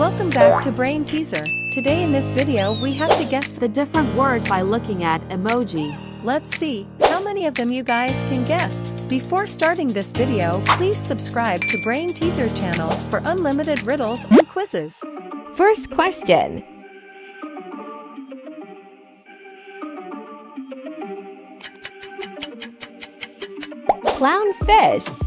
Welcome back to Brain Teaser. Today in this video we have to guess the different word by looking at emoji. Let's see how many of them you guys can guess. Before starting this video, please subscribe to Brain Teaser channel for unlimited riddles and quizzes. First question. Clownfish.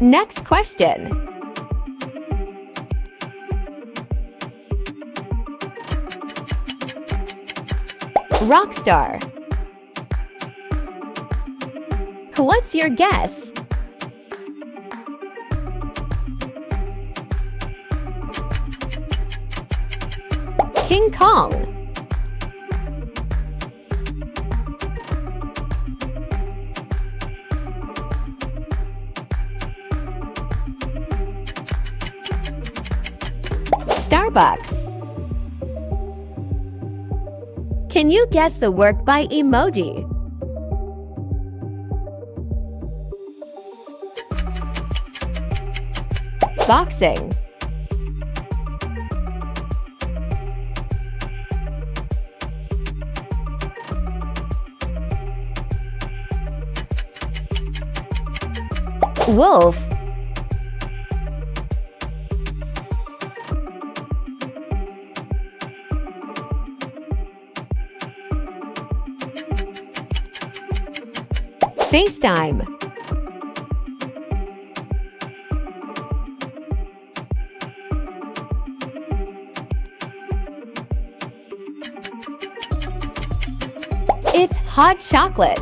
Next question. Rockstar. What's your guess? King Kong. Starbucks. Can you guess the work by emoji? Boxing. Wolf. FaceTime. It's hot chocolate.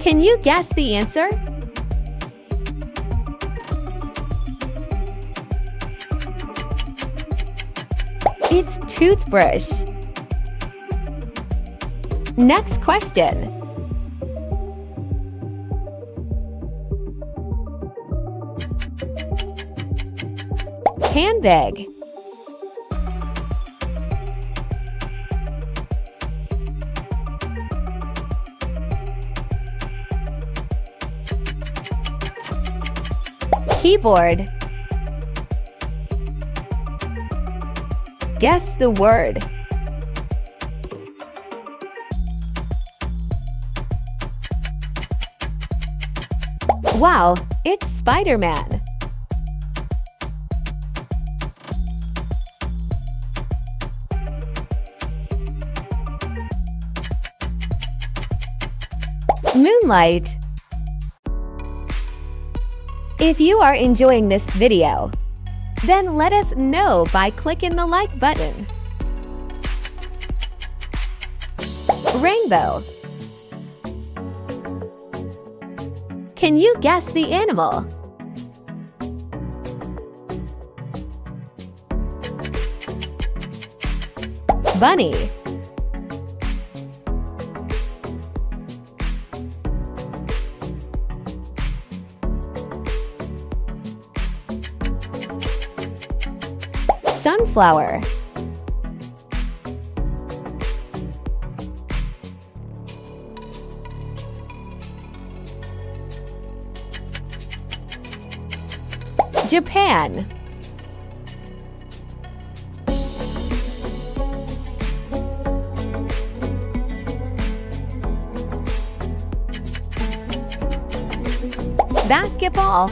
Can you guess the answer? It's toothbrush. Next question. Handbag. Keyboard. Guess the word. Wow, it's Spider-Man. Moonlight. If you are enjoying this video, then let us know by clicking the like button. Rainbow. Can you guess the animal? Bunny. Sunflower. Japan. Basketball.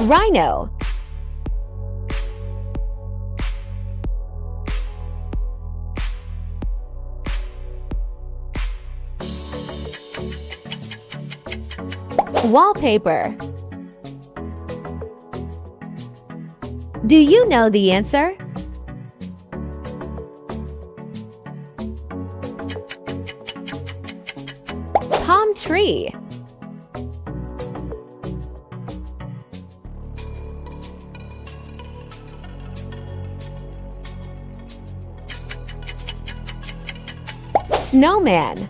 Rhino. Wallpaper. Do you know the answer? Palm tree. Snowman.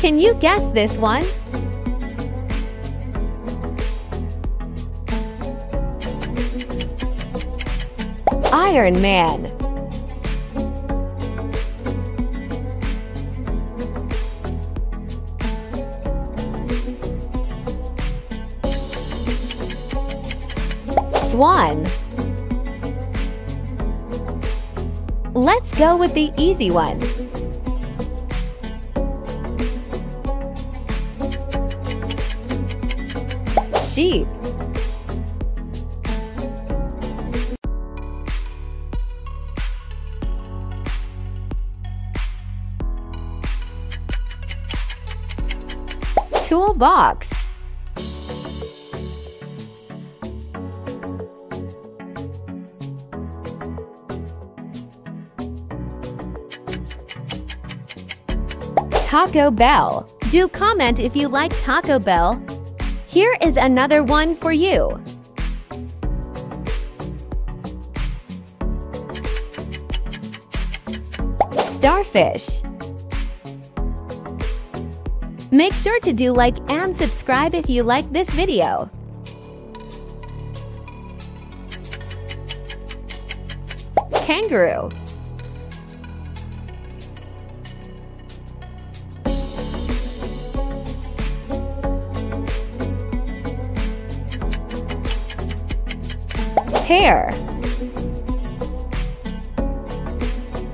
Can you guess this one? Iron Man. Swan. Let's go with the easy one. Sheep. Toolbox. Taco Bell. Do comment if you like Taco Bell. Here is another one for you. Starfish. Make sure to do like and subscribe if you like this video. Kangaroo.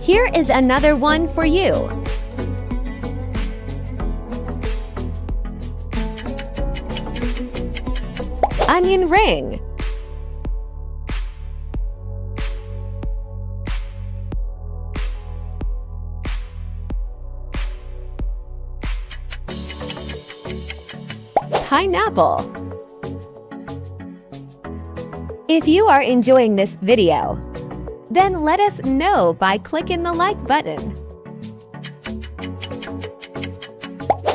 Here is another one for you. Onion ring. Pineapple. If you are enjoying this video, then let us know by clicking the like button.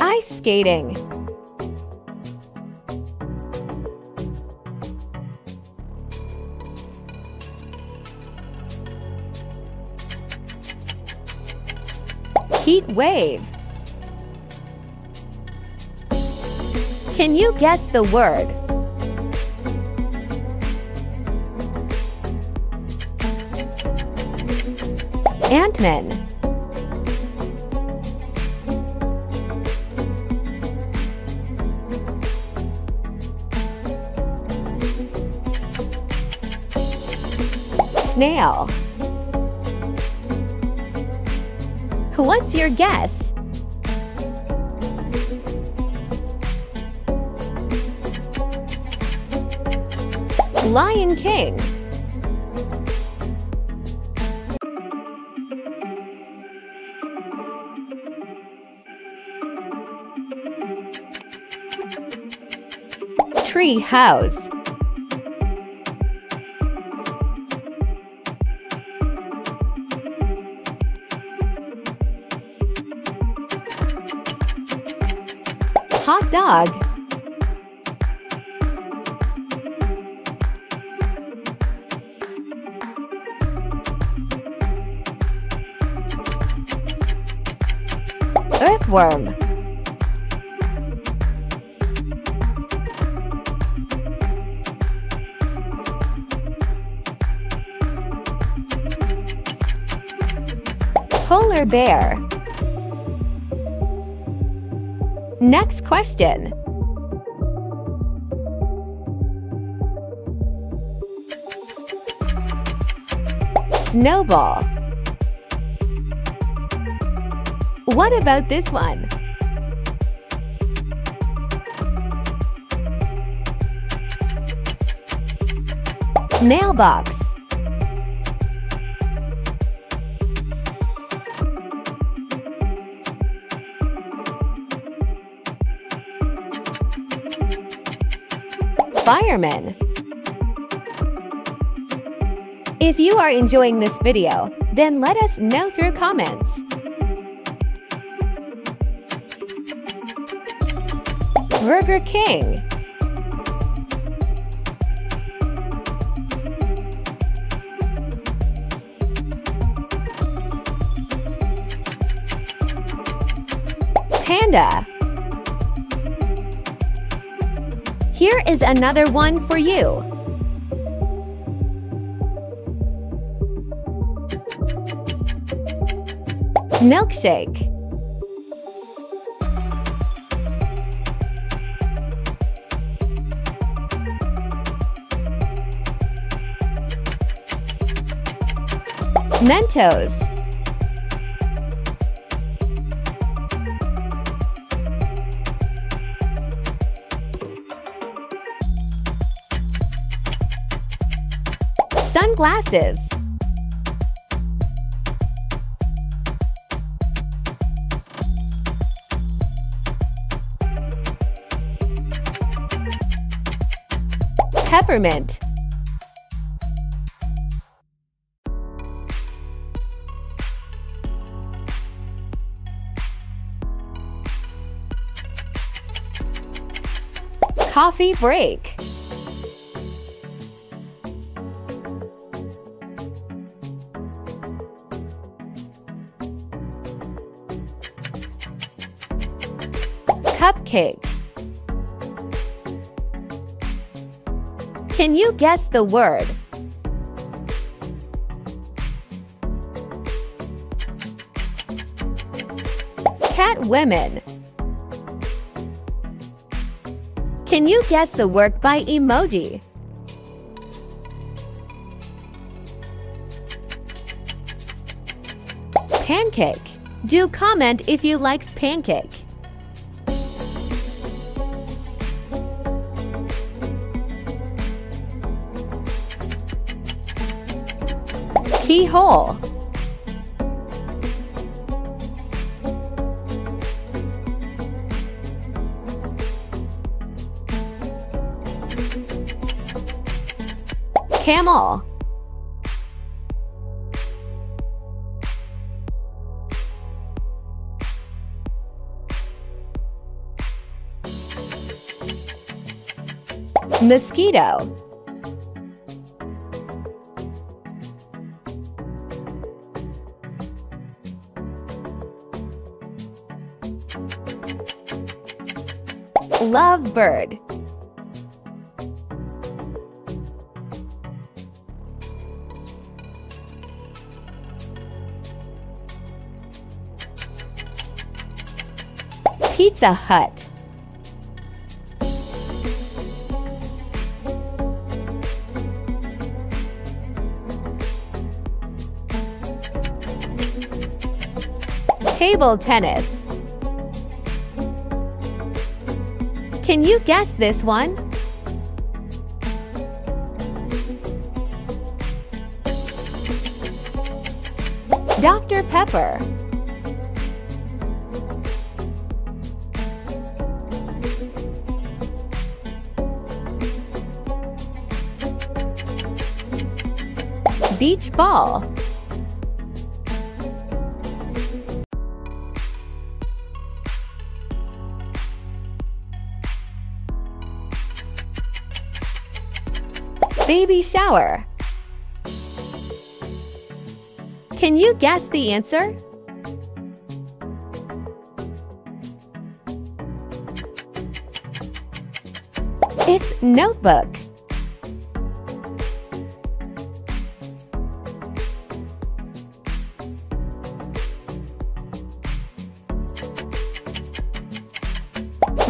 Ice skating. Heat wave. Can you guess the word? Ant-Man. Snail. What's your guess? Lion King. Tree house. Hot dog. Earthworm. Bear. Next question. Snowball. What about this one? Mailbox. Fireman. If you are enjoying this video, then let us know through comments. Burger King. Panda. Here is another one for you. Milkshake. Mentos. Sunglasses. Peppermint. Coffee break. Cupcake. Can you guess the word? Cat women. Can you guess the work by emoji? Pancake. Do comment if you likes pancake. Keyhole. Camel. Mosquito. Lovebird. Pizza Hut. Table tennis. Can you guess this one? Dr. Pepper. Beach ball. Shower. Can you guess the answer? It's notebook.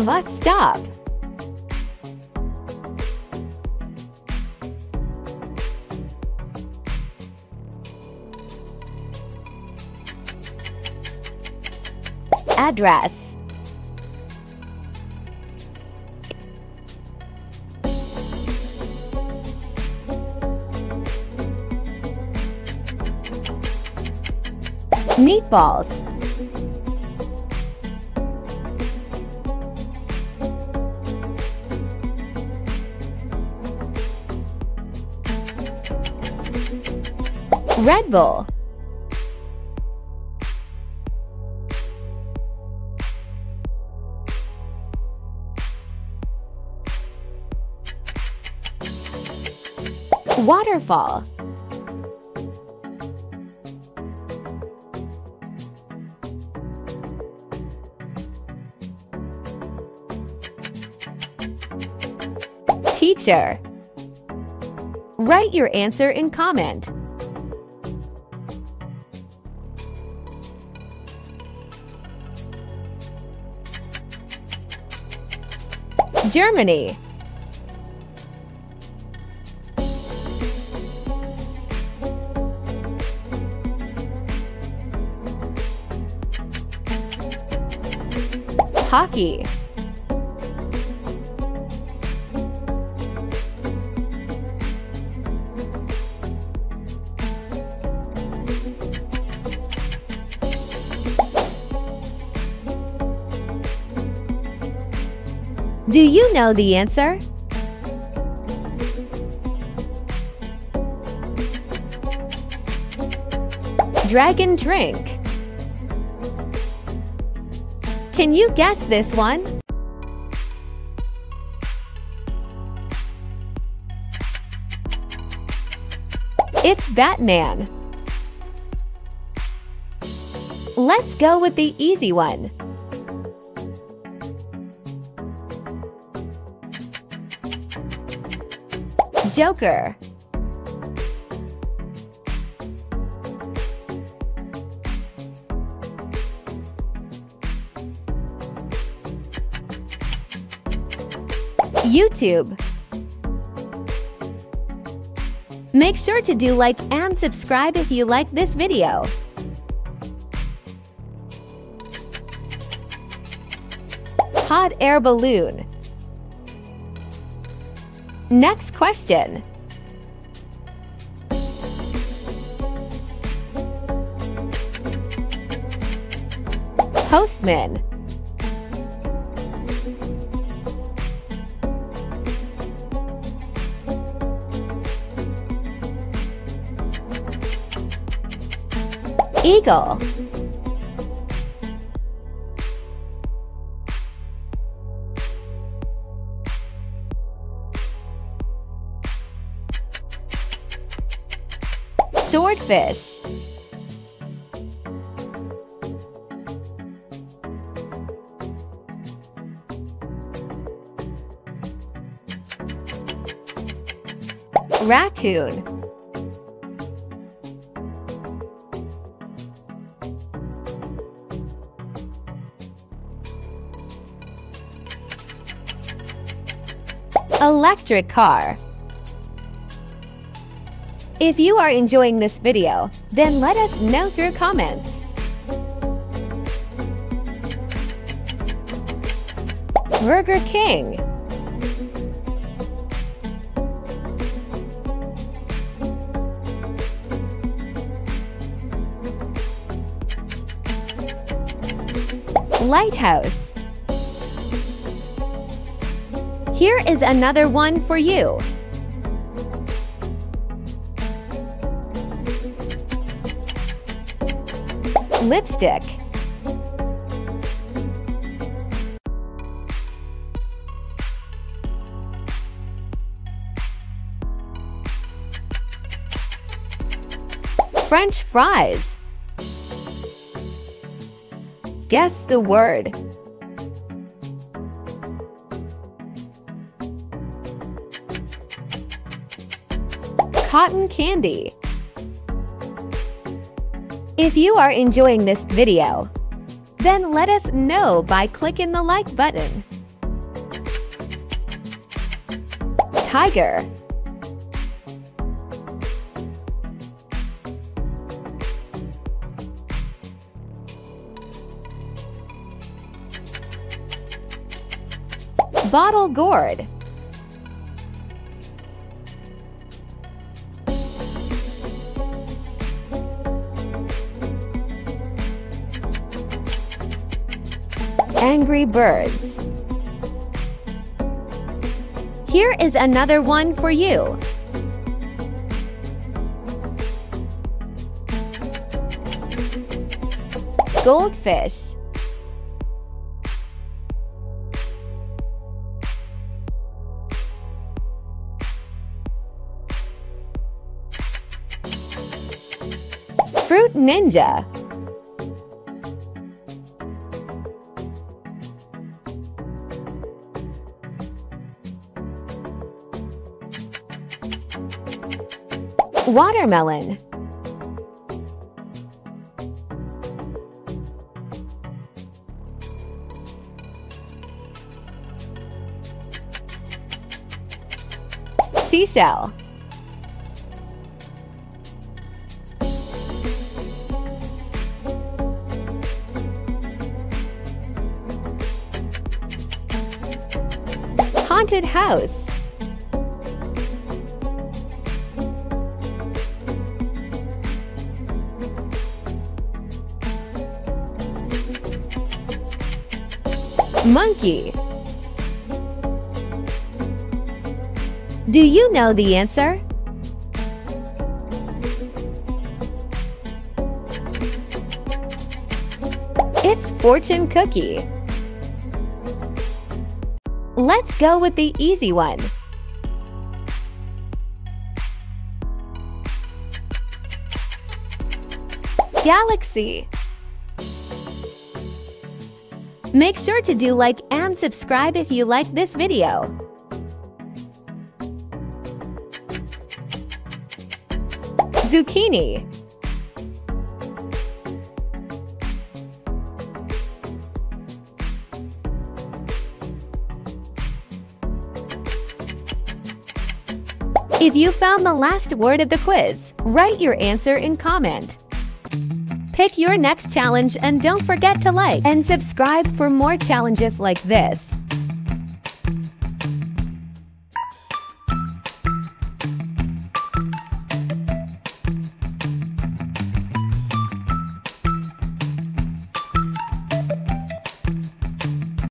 Bus stop. Address. Meatballs. Red Bull. waterfall. Teacher Write your answer in comment. Germany Hockey. Do you know the answer? Dragon drink. Can you guess this one? It's Batman. Let's go with the easy one. Joker. YouTube. Make sure to do like and subscribe if you like this video. Hot air balloon. Next question. Postman. Eagle. Swordfish. Raccoon. Electric car. If you are enjoying this video, then let us know through comments. Burger King. Lighthouse. Here is another one for you. Lipstick. French fries. Guess the word. Cotton candy. If you are enjoying this video, then let us know by clicking the like button. Tiger. Bottle gourd. Angry Birds. Here is another one for you. Goldfish. Fruit Ninja. Watermelon. seashell. Haunted house. Monkey. Do you know the answer? It's fortune cookie. Let's go with the easy one. Galaxy. Make sure to do like and subscribe if you like this video. Zucchini. If you found the last word of the quiz, write your answer in comment. Pick your next challenge and don't forget to like and subscribe for more challenges like this.